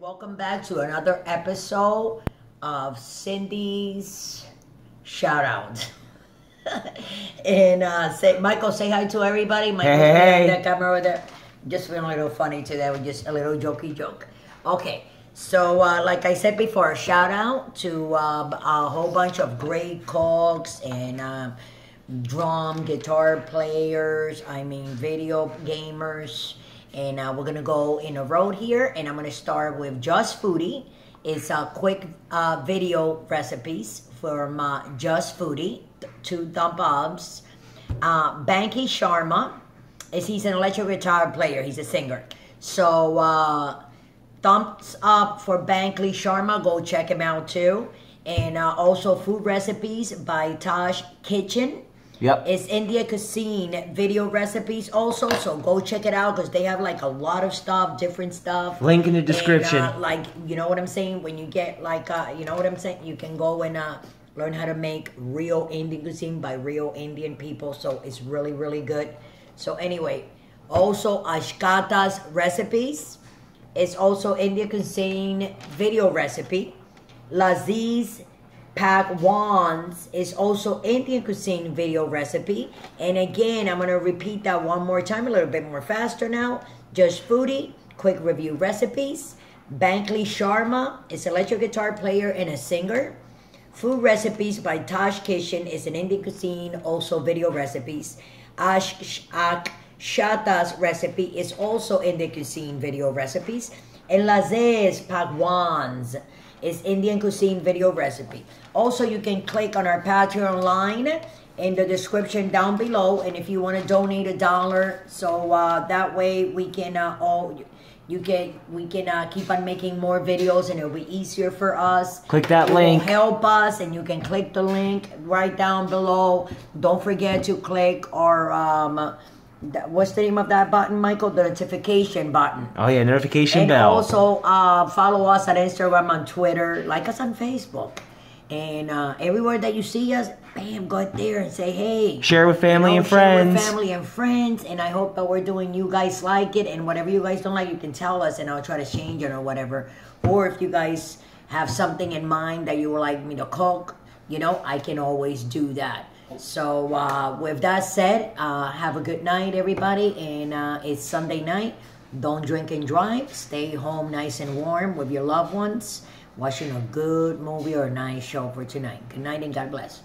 welcome back to another episode of Cindy's shout out. and uh, say, Michael, say hi to everybody. Michael, Hey, hey, that camera over there. Just feeling a little funny today with just a little jokey joke. Okay, so uh, like I said before, shout out to uh, a whole bunch of great cooks and um, drum, guitar players. I mean, video gamers. And uh, we're gonna go in a road here, and I'm gonna start with Just Foodie. It's a quick uh, video recipes from uh, Just Foodie, two thumb ups. Uh, Bankey Sharma is he's an electric guitar player. He's a singer. So uh, thumbs up for Bankley Sharma. Go check him out too. And uh, also food recipes by Taj Kitchen. Yep. It's India Cuisine video recipes also, so go check it out because they have like a lot of stuff, different stuff. Link in the And, description. uh, like you know what I'm saying? When you get like uh, you know what I'm saying? You can go and uh, learn how to make real Indian cuisine by real Indian people. So it's really really good. So anyway, also Ashkata's recipes. It's also India cuisine video recipe. Lazeez Pakwaans is also Indian cuisine video recipe. And again, I'm gonna repeat that one more time, a little bit more faster now. Just Foodie, quick review recipes. Bankley Sharma is electric guitar player and a singer. Food recipes by Taj Kitchen is an Indian cuisine, also video recipes. Ash Ak Shata's recipe is also Indian cuisine video recipes. And Lazeez Pakwaans is Indian cuisine video recipe. Also, you can click on our Patreon line in the description down below. And if you want to donate a dollar, so uh, that way we can uh, all you can we can uh, keep on making more videos and it'll be easier for us. Click that It link. help us and you can click the link right down below don't forget to click our um what's the name of that button michael? The notification button. Oh yeah, notification and bell. also uh, follow us on instagram on twitter like us on facebook. And uh, everywhere that you see us bam go out there and say hey. Share with family and share with friends. family and friends and i hope that we're doing you guys like it and whatever you guys don't like you can tell us and i'll try to change it or whatever. Or if you guys have something in mind that you would like me to cook you know i can always do that. So uh, with that said uh, have a good night everybody and uh, it's sunday night. Don't drink and drive. Stay home nice and warm with your loved ones. Watching a good movie or a nice show for tonight. Good night and god bless